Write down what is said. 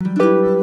Música